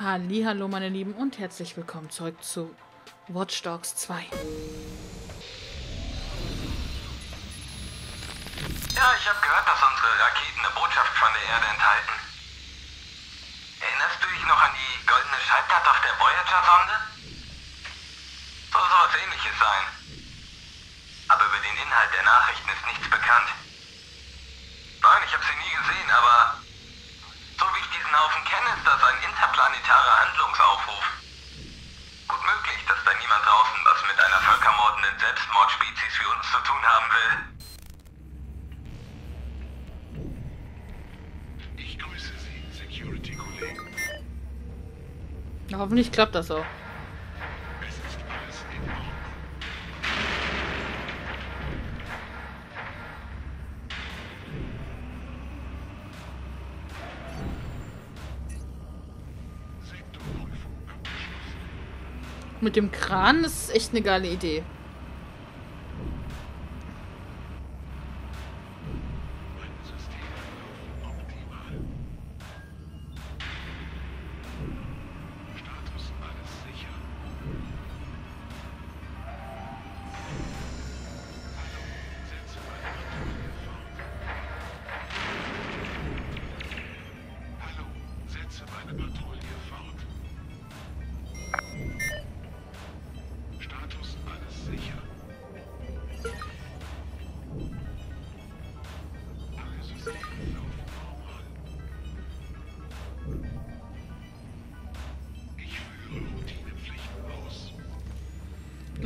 Hallo, meine Lieben und herzlich willkommen zurück zu Watch Dogs 2. Ja, ich habe gehört, dass unsere Raketen eine Botschaft von der Erde enthalten. Erinnerst du dich noch an die goldene Schallplatte auf der Voyager-Sonde? Soll sowas ähnliches sein. Aber über den Inhalt der Nachrichten ist nichts bekannt. Nein, ich habe sie nie gesehen, aber so wie ich diesen Haufen kenne, ist das ein interplanetarer Handlungsaufruf. Gut möglich, dass da niemand draußen was mit einer völkermordenden Selbstmordspezies wie uns zu tun haben will. Ich grüße Sie, Security-Kollegen. Hoffentlich klappt das auch. Mit dem Kran ist echt eine geile Idee.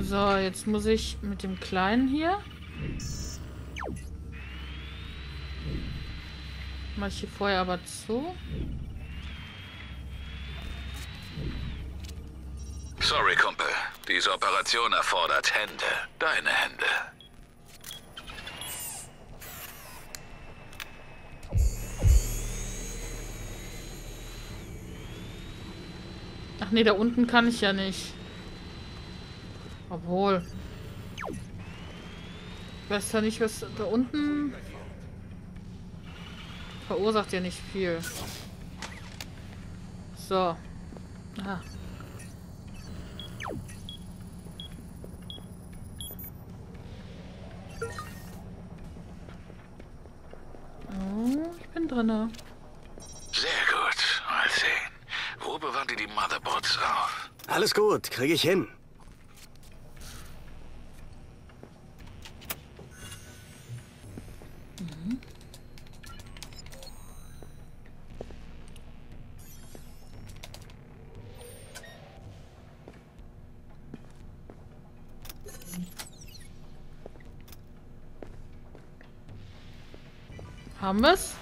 So, jetzt muss ich mit dem Kleinen hier. Mach ich hier vorher aber zu. Sorry, Kumpel. Diese Operation erfordert Hände. Deine Hände. Ach nee, da unten kann ich ja nicht. Obwohl. Ich weiß ja nicht, was da unten verursacht ja nicht viel. So. Ah. Oh, ich bin drinne. Sehr gut. Mal sehen. Wo bewahrt ihr die Motherboards auf? Alles gut, kriege ich hin. Haben wir's?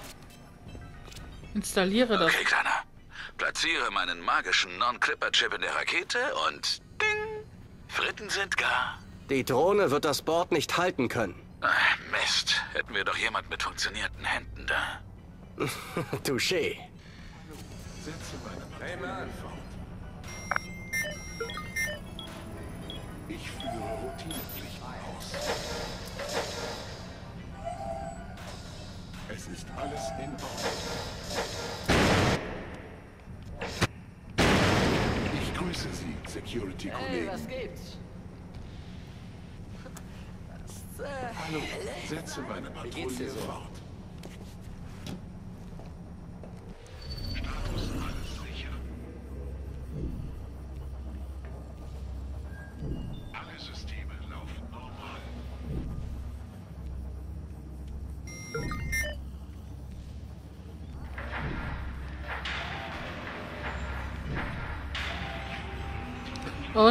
Installiere das. Okay, Kleiner. Platziere meinen magischen Non-Clipper-Chip in der Rakete und ding! Fritten sind gar. Die Drohne wird das Board nicht halten können. Ah, Mist. Hätten wir doch jemand mit funktionierenden Händen da. Touché. Patrouille fort. Ich führe Routinepflichten Es ist alles in Ordnung. Ich grüße Sie, Hey, Security-Kollegen. was gibt's? Was, äh, Hallo, setze meine Patrouille fort.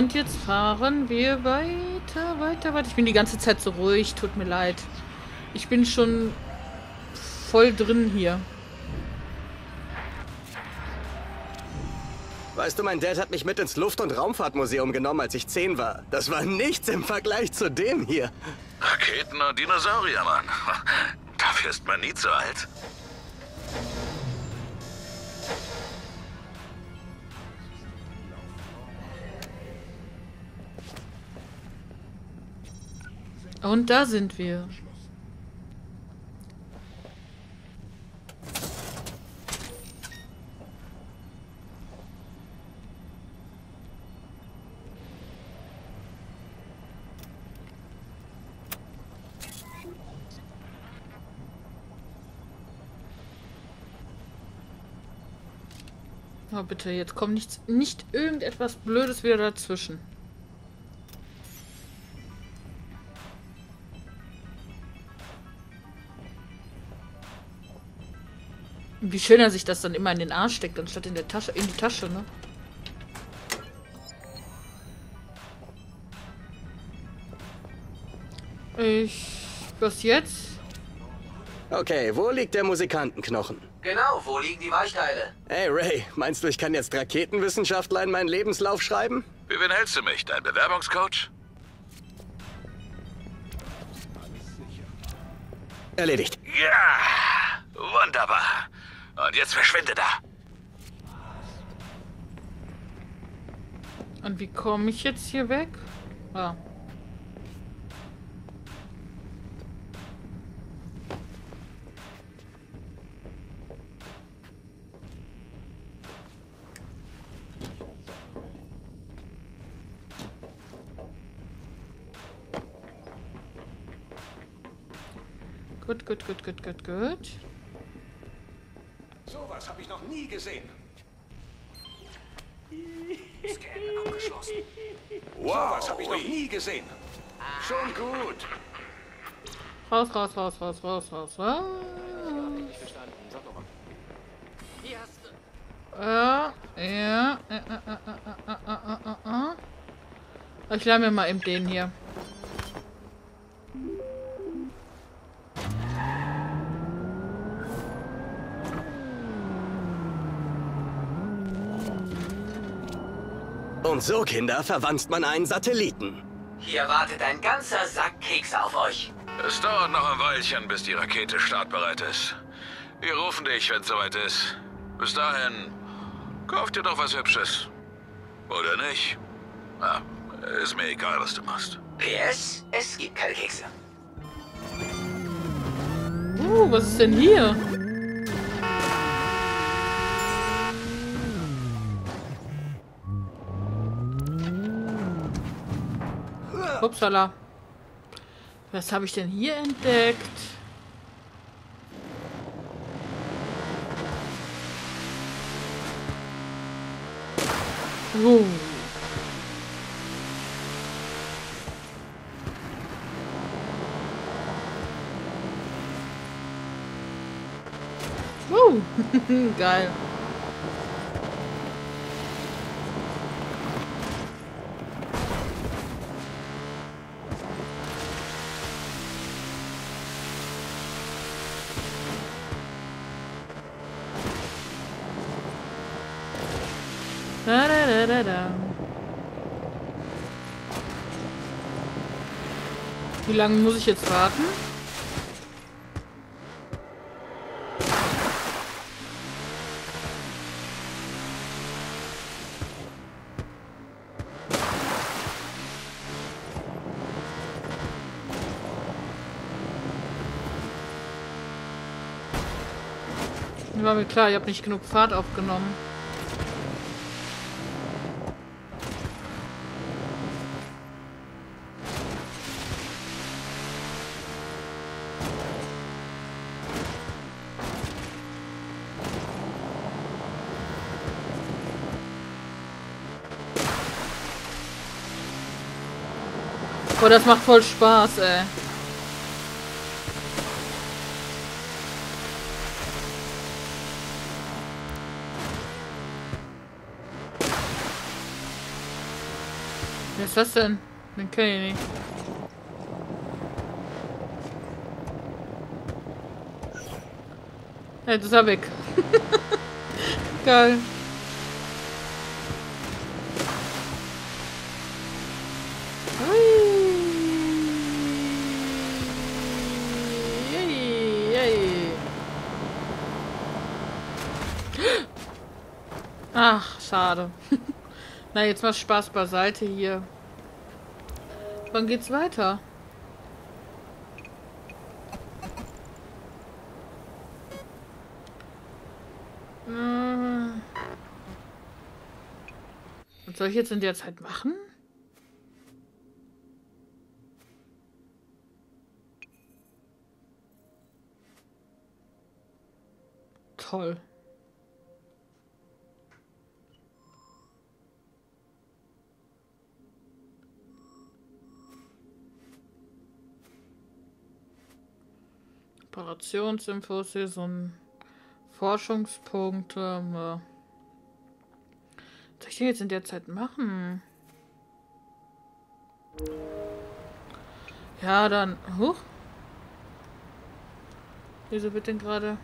Und jetzt fahren wir weiter, weiter, weiter. Ich bin die ganze Zeit so ruhig, tut mir leid. Ich bin schon voll drin hier. Weißt du, mein Dad hat mich mit ins Luft- und Raumfahrtmuseum genommen, als ich zehn war. Das war nichts im Vergleich zu dem hier. Raketen und Dinosaurier, Mann. Dafür ist man nie zu alt. Und da sind wir. Oh, bitte, jetzt kommt nichts, nicht irgendetwas Blödes wieder dazwischen. Wie schön er sich das dann immer in den Arsch steckt, anstatt in der Tasche, in die Tasche, ne? Ich. Was jetzt? Okay, wo liegt der Musikantenknochen? Genau, wo liegen die Weichteile? Hey Ray, meinst du, ich kann jetzt Raketenwissenschaftler in meinen Lebenslauf schreiben? Wie wen hältst du mich? Dein Bewerbungscoach? Erledigt. Ja! Wunderbar. Und jetzt verschwinde da. Und wie komme ich jetzt hier weg? Ah. Gut, gut, gut, gut, gut, gut noch nie gesehen. Scan abgeschlossen. Wow, so was habe ich noch nie gesehen. Schon gut. Raus, raus, raus, raus, raus, raus, raus. Ja, ja, ja, ja, ja, ja, ja, ja. Ich lerne mir mal eben den hier. Und so, Kinder, verwandt man einen Satelliten. Hier wartet ein ganzer Sack Kekse auf euch. Es dauert noch ein Weilchen, bis die Rakete startbereit ist. Wir rufen dich, wenn es soweit ist. Bis dahin, kauf dir doch was Hübsches. Oder nicht? Ah, ist mir egal, was du machst. PS, es gibt keine Kekse. Uh, was ist denn hier? Upsala. Was habe ich denn hier entdeckt? Uh. Geil. Wie lange muss ich jetzt warten? War mir klar, ich habe nicht genug Fahrt aufgenommen. Boah, das macht voll Spaß, ey. Wer ist das denn? Den kenn ich nicht. Hey, das er weg. Geil. Schade. Na, jetzt mal Spaß beiseite hier. Wann geht's weiter? Äh. Was soll ich jetzt in der Zeit machen? Toll. Operationsinfos hier, so ein Forschungspunkte. Ähm, Was soll ich denn jetzt in der Zeit machen? Ja, dann. Huch. Wieso wird denn gerade.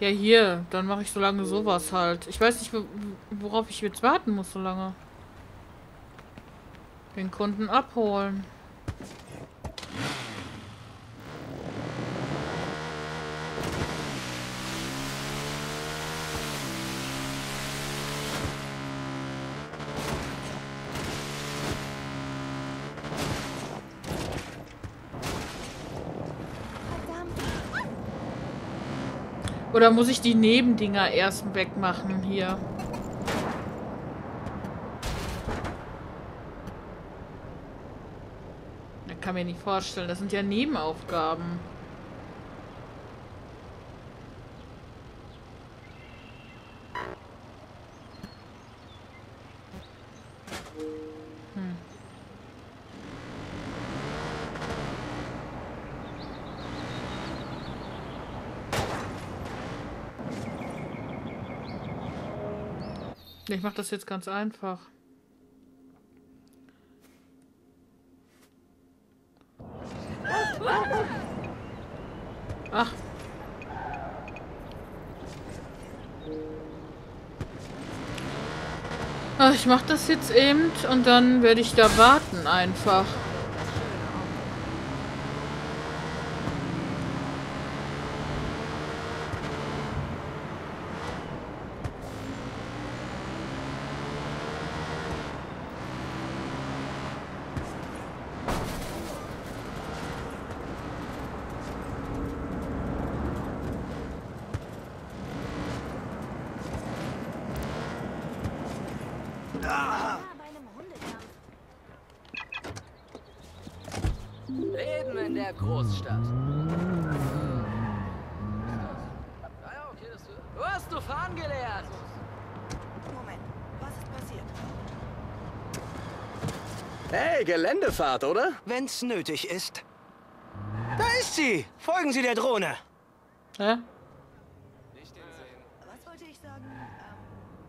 Ja, hier. Dann mache ich so lange sowas halt. Ich weiß nicht, worauf ich jetzt warten muss so lange. Den Kunden abholen. Oder muss ich die Nebendinger erst wegmachen hier? Kann mir nicht vorstellen. Das sind ja Nebenaufgaben. Ich mache das jetzt ganz einfach. Mache das jetzt eben und dann werde ich da warten einfach. Leben in der Großstadt. Du hast du fahren gelernt. Moment, was ist passiert? Hey, Geländefahrt, oder? Wenn's nötig ist. Da ist sie! Folgen Sie der Drohne! Hä? Was wollte ich sagen? Ähm,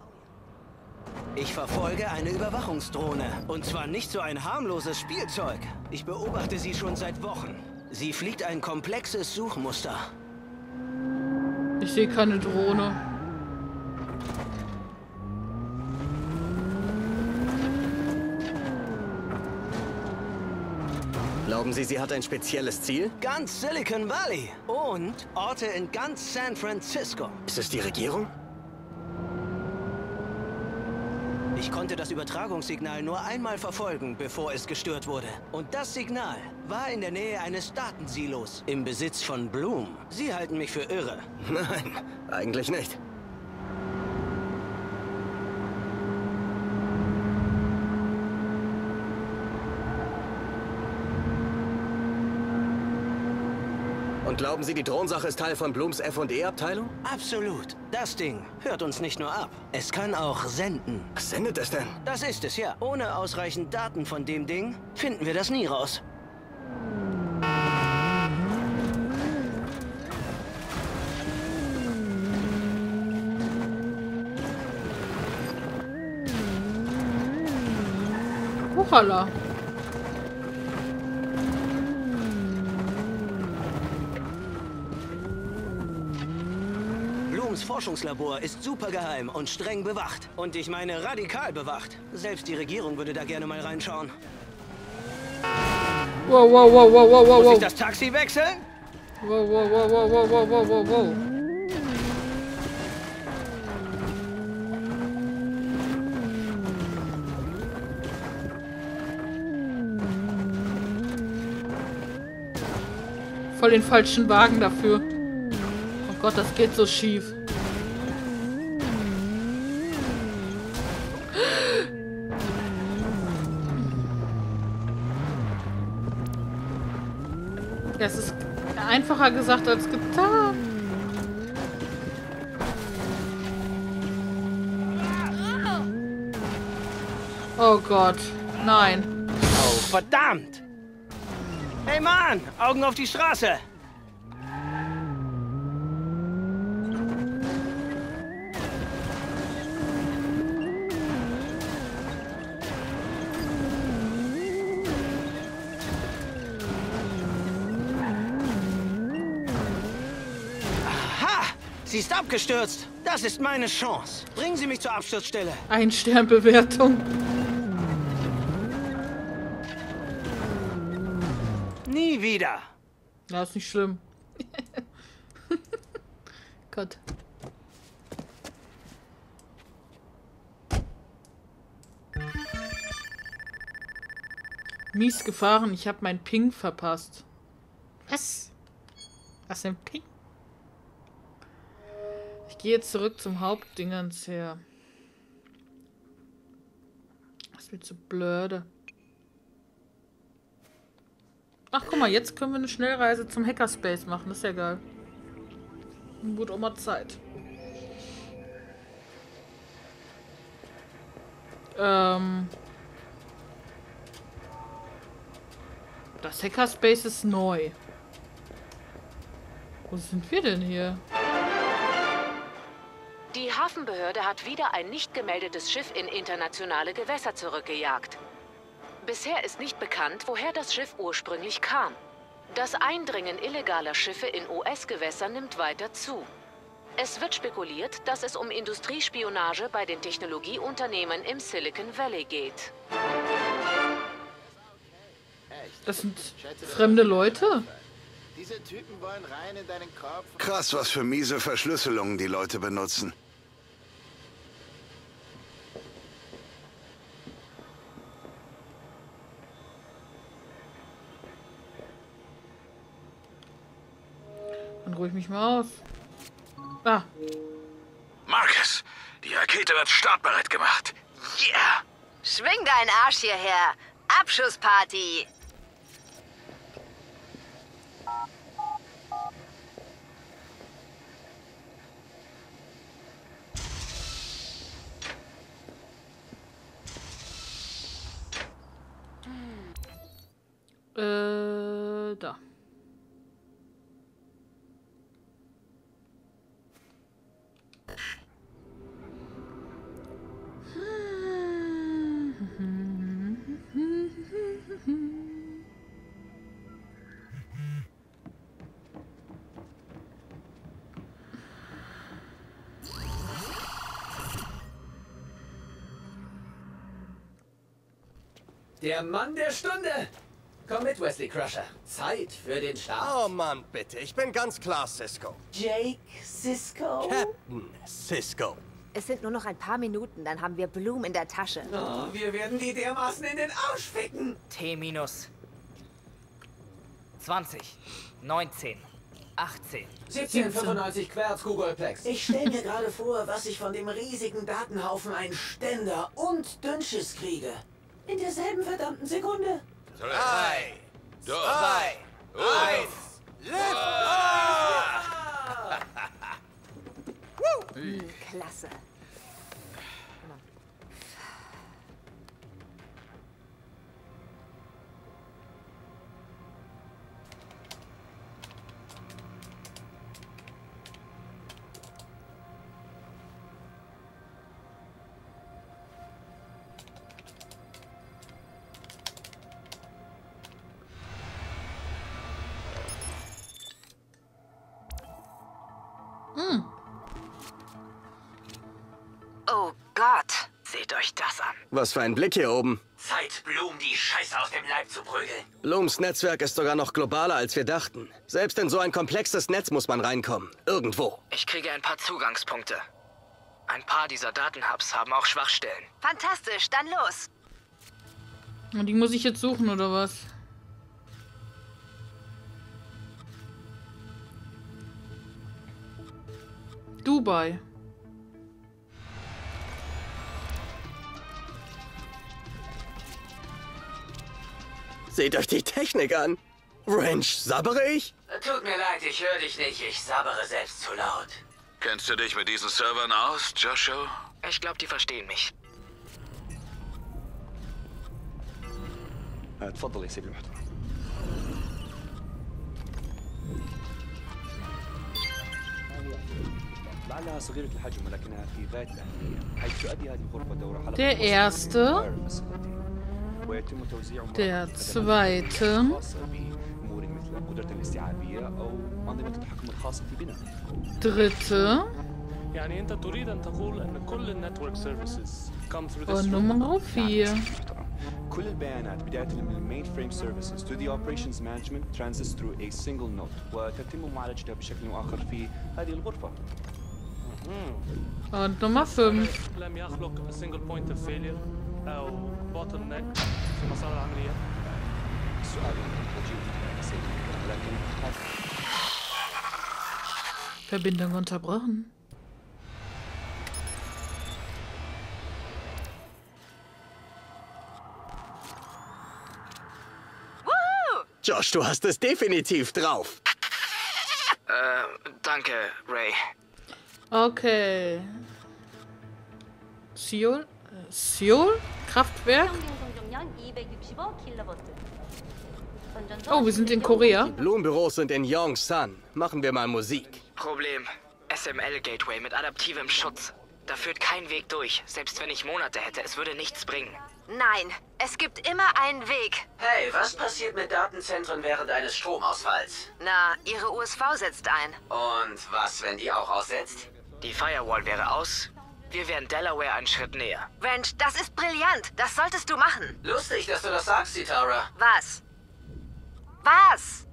oh ja. Ich verfolge eine Überwachungsdrohne. Und zwar nicht so ein harmloses Spielzeug. Ich beobachte sie schon seit Wochen. Sie fliegt ein komplexes Suchmuster. Ich sehe keine Drohne. Glauben Sie, sie hat ein spezielles Ziel? Ganz Silicon Valley. Und Orte in ganz San Francisco. Ist es die Regierung? Ich konnte das Übertragungssignal nur einmal verfolgen, bevor es gestört wurde. Und das Signal war in der Nähe eines Datensilos im Besitz von Bloom. Sie halten mich für irre. Nein, eigentlich nicht. Glauben Sie, die Drohnensache ist Teil von Blooms F&E-Abteilung? Absolut. Das Ding hört uns nicht nur ab. Es kann auch senden. Was sendet es denn? Das ist es, ja. Ohne ausreichend Daten von dem Ding finden wir das nie raus. Hochala. Das Forschungslabor ist super geheim und streng bewacht. Und ich meine radikal bewacht. Selbst die Regierung würde da gerne mal reinschauen. Wow, wow, wow, wow, wow, wow. Muss ich das Taxi wechseln? Wow, wow, wow, wow, wow, wow, wow, wow. Voll den falschen Wagen dafür. Oh Gott, das geht so schief. Ja, es ist einfacher gesagt als getan. Oh Oh Gott. Nein. verdammt! Hey Mann, Augen auf die Straße. Abgestürzt. Das ist meine Chance. Bringen Sie mich zur Absturzstelle. Ein Sternbewertung. Nie wieder. Ja, ist nicht schlimm. Gott. Mies gefahren, ich habe mein Ping verpasst. Was? Was denn Ping? Ich gehe jetzt zurück zum Hauptdingens her. Das wird so blöde. Ach, guck mal, jetzt können wir eine Schnellreise zum Hackerspace machen. Das ist ja geil. Gut auch mal Zeit. Ähm. Das Hackerspace ist neu. Wo sind wir denn hier? Die Hafenbehörde hat wieder ein nicht gemeldetes Schiff in internationale Gewässer zurückgejagt. Bisher ist nicht bekannt, woher das Schiff ursprünglich kam. Das Eindringen illegaler Schiffe in US-Gewässern nimmt weiter zu. Es wird spekuliert, dass es um Industriespionage bei den Technologieunternehmen im Silicon Valley geht. Das sind fremde Leute? Diese Typen wollen rein in deinen Kopf. Krass, was für miese Verschlüsselungen die Leute benutzen. Dann ruhig mich mal aus. Ah, Marcus, die Rakete wird startbereit gemacht. Yeah! Schwing deinen Arsch hierher. Abschussparty. äh, da. Der Mann der Stunde. Komm mit, Wesley Crusher. Zeit für den Start. Oh Mann, bitte. Ich bin ganz klar Cisco. Jake Cisco. Captain Cisco. Es sind nur noch ein paar Minuten, dann haben wir Bloom in der Tasche. Oh, wir werden die dermaßen in den Arsch ficken. T minus 20, 19, 18. 1795 Querz Kugelplex. Ich stelle mir gerade vor, was ich von dem riesigen Datenhaufen ein Ständer und Dünnschiss kriege. In derselben verdammten Sekunde. Drei, Zwei, eins. Hm, klasse. Euch das an. Was für ein Blick hier oben. Zeit, Bloom die Scheiße aus dem Leib zu prügeln. Blooms Netzwerk ist sogar noch globaler, als wir dachten. Selbst in so ein komplexes Netz muss man reinkommen. Irgendwo. Ich kriege ein paar Zugangspunkte. Ein paar dieser Datenhubs haben auch Schwachstellen. Fantastisch, dann los. Und die muss ich jetzt suchen, oder was? Dubai. Seht euch die Technik an. Wrench, sabbere ich? Tut mir leid, ich höre dich nicht. Ich sabbere selbst zu laut. Kennst du dich mit diesen Servern aus, Joshua? Ich glaube, die verstehen mich. تفضل يا سيدي المحترم Der erste ويتم توزيع Der zweite. خاصة بأمور مثل القدرة الاستيعابية أو أنظمة التحكم الخاصة بنا Dritte. يعني انت تريد ان تقول ان كل النتورك سيرفيسز come through this Und room. Nummer 4. كل البيانات بداية من المين فريم سيرفيسز to the operations management transits through a single node وتتم معالجتها بشكل أو آخر في هذه الغرفة. Und Nummer 5. لم يخلق a single point of failure او bottleneck في مسار العملية سؤال وجيه سيدي ولكن هذا Verbindung unterbrochen. Josh, du hast es definitiv drauf. Äh, danke, Ray. Okay. Seoul? äh, Seoul? Kraftwerk? Oh, wir sind in Korea. Die Blumenbüros sind in Yongsan. Machen wir mal Musik. Problem. SML-Gateway mit adaptivem Schutz. Da führt kein Weg durch. Selbst wenn ich Monate hätte, es würde nichts bringen. Nein, es gibt immer einen Weg. Hey, was passiert mit Datenzentren während eines Stromausfalls? Na, ihre USV setzt ein. Und was, wenn die auch aussetzt? Die Firewall wäre aus. Wir wären Delaware einen Schritt näher. Ranch, das ist brillant. Das solltest du machen. Lustig, dass du das sagst, Sitara. Was? Was?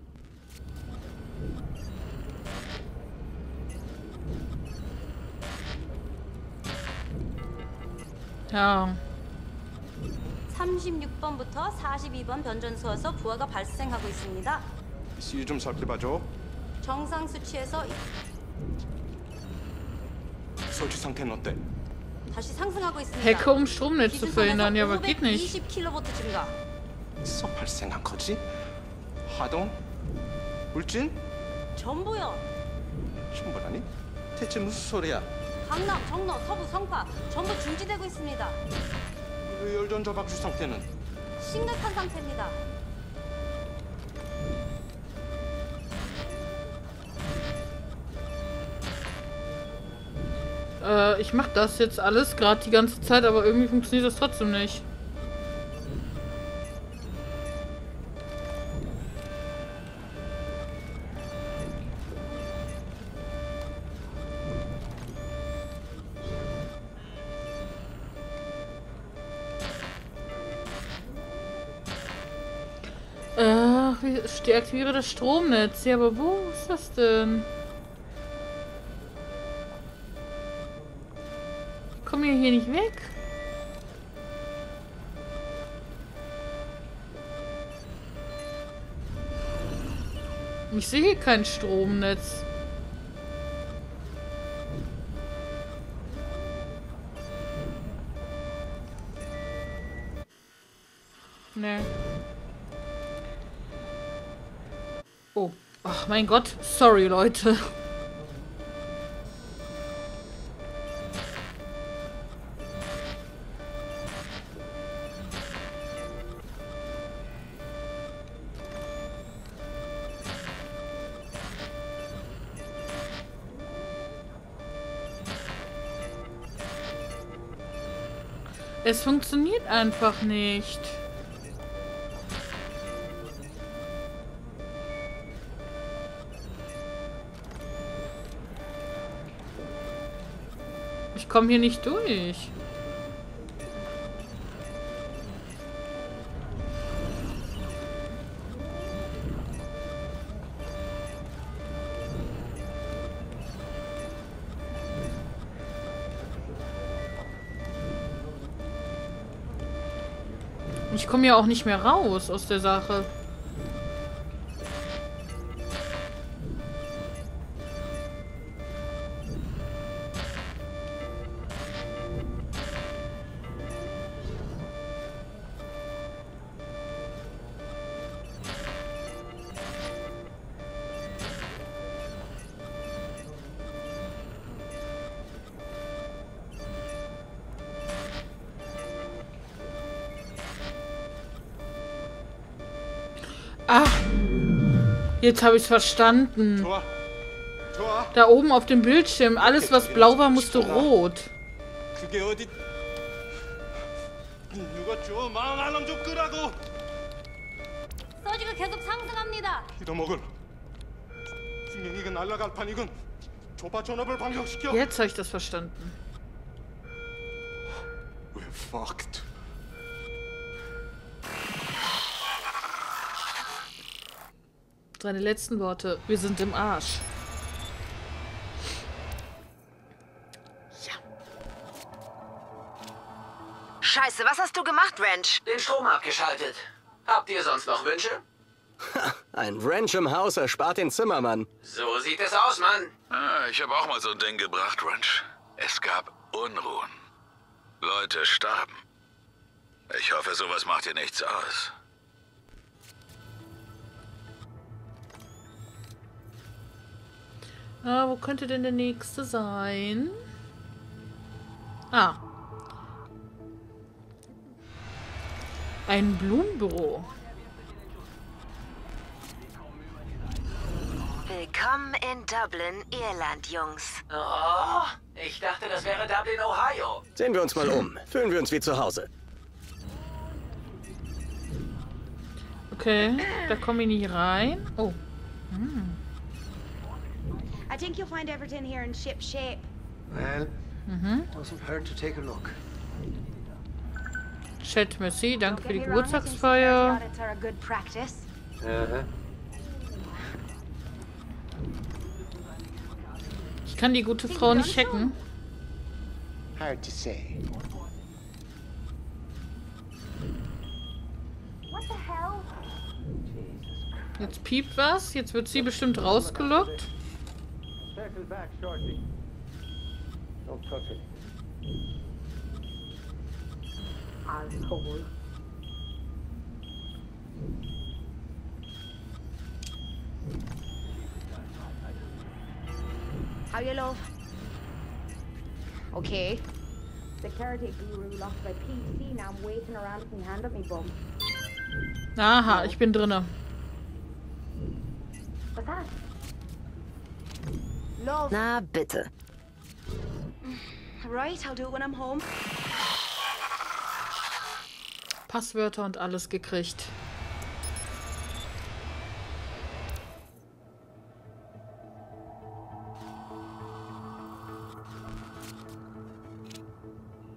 Ja. 36번부터 42번 변전소에서 부하가 발생하고 있습니다. ECU 좀 살펴봐줘. 정상 수치에서 설치 상태는 어때? 다시 상승하고 있습니다. Hacke, um Stromnetz zu verhindern. Ja, aber geht nicht. 520kV 증가. 서 발생한 거지? 하동? 울진? 전부요. 충분하니? 대체 무슨 소리야? 강남, 정로, 서부, 성파 전부 중지되고 있습니다. 왜 열전자 박수 상태는? 심각한 상태입니다. Äh, ich mach das jetzt alles gerade die ganze Zeit, aber irgendwie funktioniert das trotzdem nicht. Äh, wie- deaktiviere das Stromnetz. Ja, aber wo ist das denn? Hier nicht weg. Ich sehe kein Stromnetz. Nee. Oh. Ach mein Gott. Sorry, Leute. Funktioniert einfach nicht. Ich komme hier nicht durch. Ich komme ja auch nicht mehr raus aus der Sache. Jetzt habe ich es verstanden. Tor! Tor! Da oben auf dem Bildschirm. Alles, was blau war, musste rot. 그게 어디... 누가 줘 마음 알람 좀 끄라고! 서지가 계속 상승합니다. 잃어먹을. 중경이건 날라갈 판이건 조바 전업을 방역시켜. Jetzt habe ich das verstanden. We're fucked. Seine letzten Worte. Wir sind im Arsch. Scheiße, was hast du gemacht, Ranch? Den Strom abgeschaltet. Habt ihr sonst noch Wünsche? Ein Ranch im Haus erspart den Zimmermann. So sieht es aus, Mann. Ah, ich habe auch mal so ein Ding gebracht, Ranch. Es gab Unruhen. Leute starben. Ich hoffe, sowas macht dir nichts aus. Ah, wo könnte denn der nächste sein? Ah. Ein Blumenbüro. Willkommen in Dublin, Irland, Jungs. Oh, ich dachte, das wäre Dublin, Ohio. Sehen wir uns mal um. Fühlen wir uns wie zu Hause. Okay, da komme ich nicht rein. Oh. Hm. I think you'll find everything here in ship shape. Well, Mhm. doesn't hurt to take a look. Chat Messi, danke für die Geburtstagsfeier. security audits are a good practice. Uh-huh. Ich kann die gute Frau nicht hacken. Hard to say. What the hell? Jetzt piept was. Jetzt wird sie bestimmt rausgelockt. Circle back shortly. Don't touch it. Asshole. How you love? Okay. Security guru lost my PC. Now I'm waiting around with my hand up my bum. Aha, ich bin drinne. What's that? Love. Na bitte. Right, I'll do it when I'm home. Passwörter und alles gekriegt.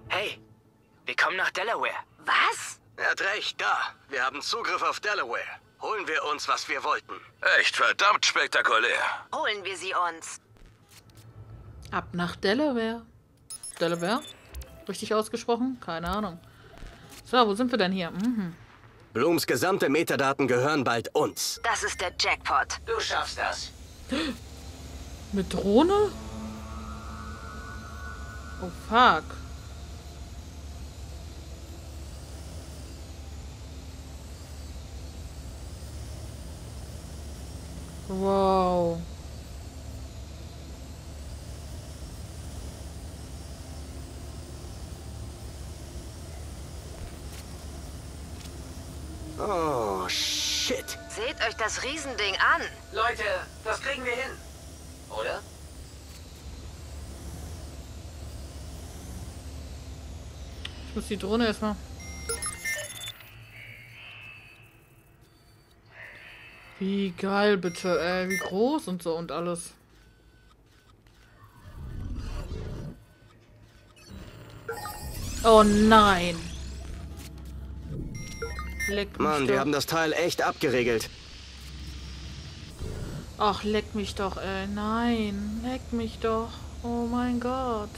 Hey, wir kommen nach Delaware. Was? Er hat recht, da. Wir haben Zugriff auf Delaware. Holen wir uns, was wir wollten. Echt verdammt spektakulär. Holen wir sie uns. Ab nach Delaware. Delaware? Richtig ausgesprochen? Keine Ahnung. So, wo sind wir denn hier? Mhm. Blooms gesamte Metadaten gehören bald uns. Das ist der Jackpot. Du schaffst das. Mit Drohne? Oh, fuck. Wow. Oh, shit. Seht euch das Riesending an. Leute, das kriegen wir hin. Oder? Ich muss die Drohne erstmal. Wie geil bitte, ey. Wie groß und so und alles. Oh nein. Leck mich Mann, doch. wir haben das Teil echt abgeregelt. Ach, leck mich doch, ey. Nein, leck mich doch. Oh mein Gott.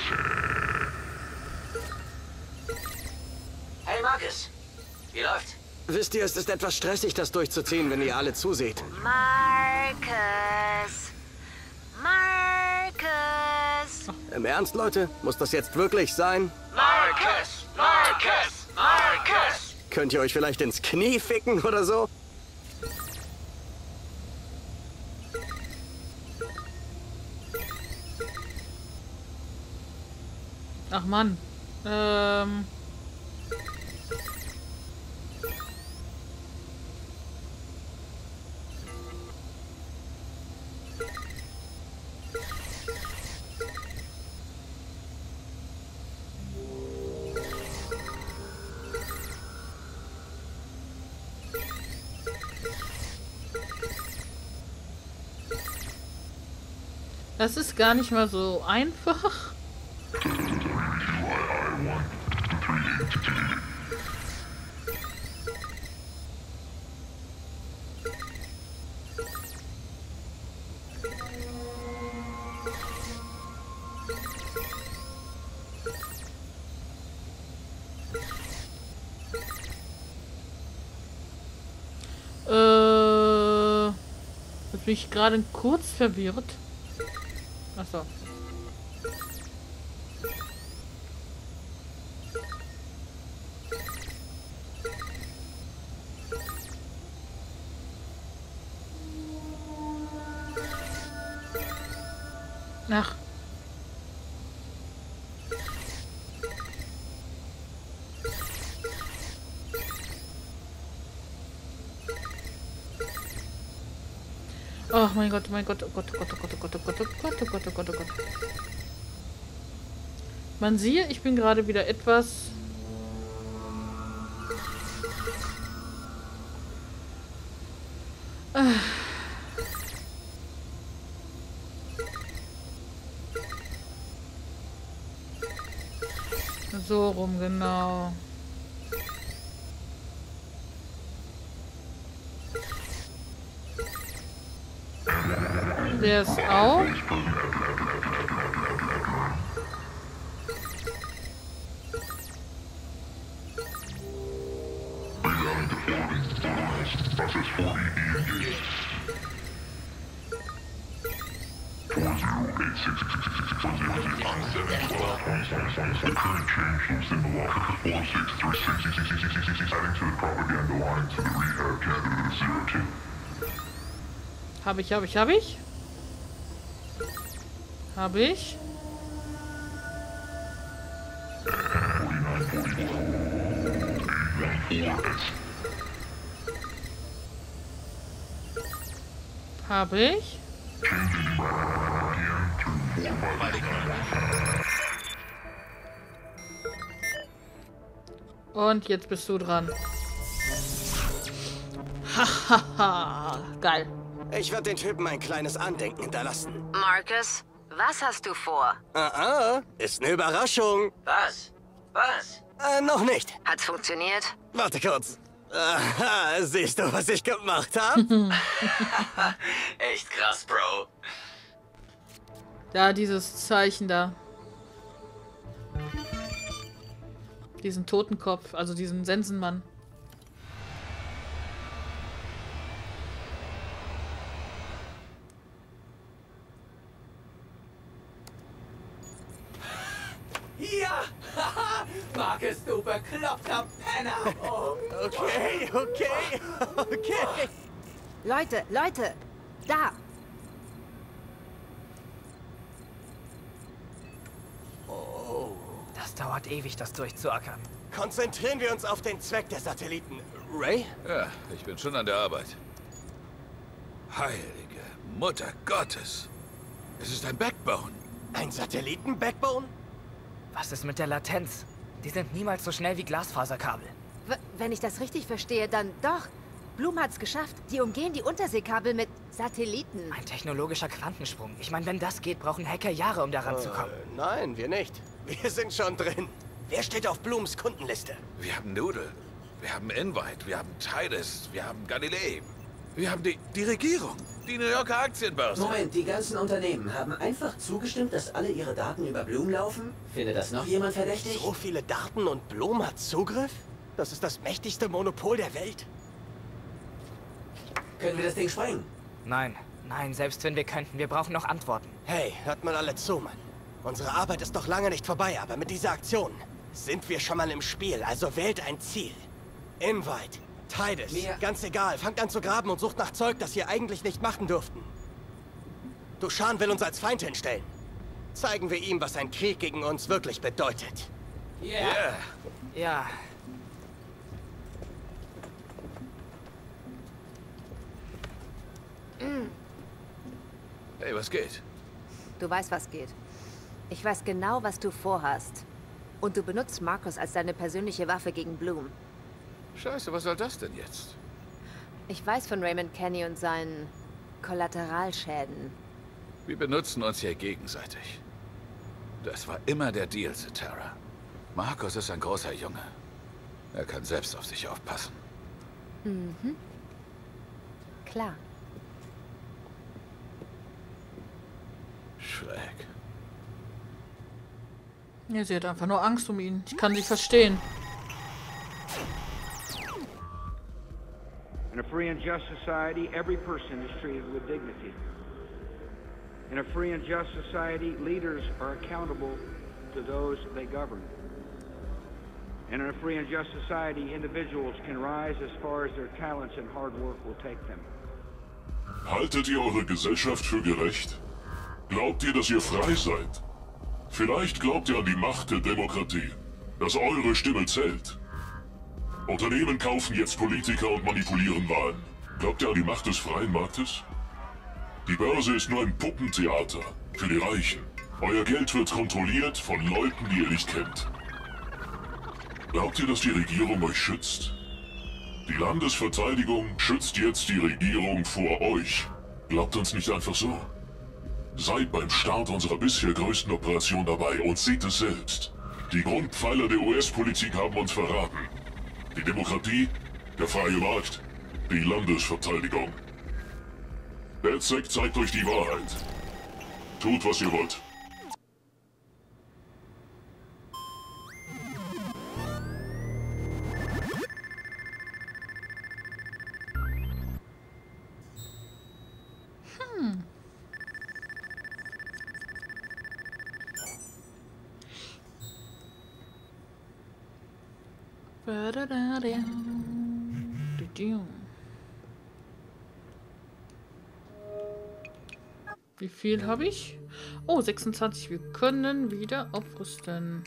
Hey Wisst ihr, es ist etwas stressig, das durchzuziehen, wenn ihr alle zuseht. Marcus! Marcus! Im Ernst, Leute? Muss das jetzt wirklich sein? Marcus! Marcus! Marcus! Könnt ihr euch vielleicht ins Knie ficken oder so? Ach Mann. Ähm... Das ist gar nicht mal so einfach. Äh, jetzt bin ich gerade kurz verwirrt. мясо. Mein Gott, mein Gott, oh Gott, oh Gott, oh Gott, oh Gott, oh Gott, oh Gott, oh Gott, oh Gott, oh Gott. Man siehe, ich bin gerade wieder etwas... Ah. So rum, genau. Der ist auch. Habe ich, habe ich, habe ich? Habe ich? Habe ich? Und jetzt bist du dran. Hahaha, geil. Ich werde den Typen ein kleines Andenken hinterlassen. Marcus, was hast du vor? Ah, ah, ist eine Überraschung. Was? Was? Äh, noch nicht. Hat's funktioniert? Warte kurz. Aha, siehst du, was ich gemacht habe? Echt krass, Bro. Da, dieses Zeichen da. Diesen Totenkopf, also diesen Sensenmann. Ja! Marcus, du bekloppter Penner! Oh. Okay, okay, okay. Leute, Leute! Da! Oh. Das dauert ewig, das durchzuackern. Konzentrieren wir uns auf den Zweck der Satelliten. Ray? Ja, ich bin schon an der Arbeit. Heilige Mutter Gottes. Es ist ein Backbone. Ein Satelliten-Backbone? Was ist mit der Latenz? Die sind niemals so schnell wie Glasfaserkabel. W wenn ich das richtig verstehe, dann doch. Bloom hat's geschafft. Die umgehen die Unterseekabel mit Satelliten. Ein technologischer Quantensprung. Ich meine, wenn das geht, brauchen Hacker Jahre, um daran zu kommen. Äh, nein, wir nicht. Wir sind schon drin. Wer steht auf Blooms Kundenliste? Wir haben Noodle. Wir haben Invite. Wir haben Titus. Wir haben Galilei. Wir haben die, die Regierung. Die New Yorker Aktienbörse. Moment, die ganzen Unternehmen haben einfach zugestimmt, dass alle ihre Daten über Bloom laufen? Findet das noch jemand verdächtig? So viele Daten und Bloom hat Zugriff? Das ist das mächtigste Monopol der Welt. Können wir das Ding sprengen? Nein, nein, selbst wenn wir könnten, wir brauchen noch Antworten. Hey, hört mal alle zu, Mann. Unsere Arbeit ist noch lange nicht vorbei, aber mit dieser Aktion sind wir schon mal im Spiel, also wählt ein Ziel. Invite, Mir- ganz egal, fangt an zu graben und sucht nach Zeug, das ihr eigentlich nicht machen dürften. Duschan will uns als Feind hinstellen. Zeigen wir ihm, was ein Krieg gegen uns wirklich bedeutet. Yeah. Ja. Hey, was geht? Du weißt, was geht. Ich weiß genau, was du vorhast. Und du benutzt Markus als deine persönliche Waffe gegen Bloom. Scheiße, was soll das denn jetzt? Ich weiß von Raymond Kenny und seinen Kollateralschäden. Wir benutzen uns hier gegenseitig. Das war immer der Deal, Cetera. Markus ist ein großer Junge. Er kann selbst auf sich aufpassen. Mhm. Klar. Schräg. Ja, sie hat einfach nur Angst um ihn. Ich kann sie verstehen. In a free and just society, every person is treated with dignity. In a free and just society, leaders are accountable to those they govern. And in a free and just society, individuals can rise as far as their talents and hard work will take them. Haltet ihr eure Gesellschaft für gerecht? Glaubt ihr, dass ihr frei seid? Vielleicht glaubt ihr an die Macht der Demokratie, dass eure Stimme zählt. Unternehmen kaufen jetzt Politiker und manipulieren Wahlen. Glaubt ihr an die Macht des freien Marktes? Die Börse ist nur ein Puppentheater für die Reichen. Euer Geld wird kontrolliert von Leuten, die ihr nicht kennt. Glaubt ihr, dass die Regierung euch schützt? Die Landesverteidigung schützt jetzt die Regierung vor euch. Glaubt uns nicht einfach so. Seid beim Start unserer bisher größten Operation dabei und seht es selbst. Die Grundpfeiler der US-Politik haben uns verraten. Die Demokratie, der freie Markt, die Landesverteidigung. DedSec zeigt euch die Wahrheit. Tut, was ihr wollt. Viel habe ich? Oh, 26. Wir können wieder aufrüsten.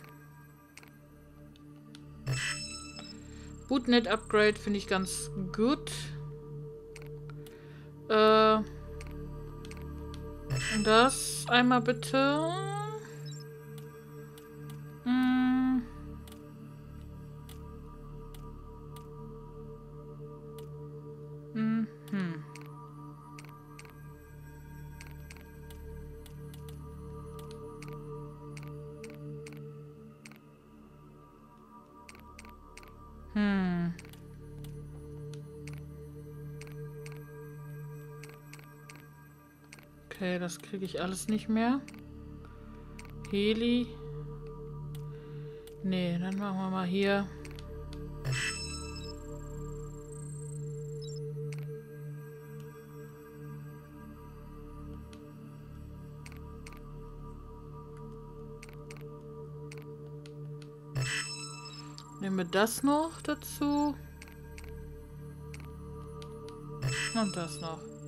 Bootnet Upgrade finde ich ganz gut. Äh, das einmal bitte. Okay, das kriege ich alles nicht mehr. Heli. Nee, dann machen wir mal hier. Nehmen wir das noch dazu. Und das noch.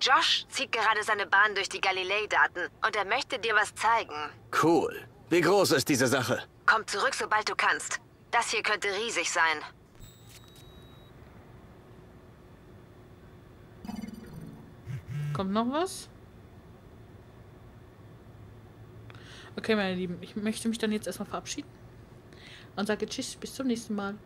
Josh zieht gerade seine Bahn durch die Galilei-Daten und er möchte dir was zeigen. Cool. Wie groß ist diese Sache? Komm zurück, sobald du kannst. Das hier könnte riesig sein. Kommt noch was? Okay, meine Lieben, ich möchte mich dann jetzt erstmal verabschieden. Und sage Tschüss, bis zum nächsten Mal.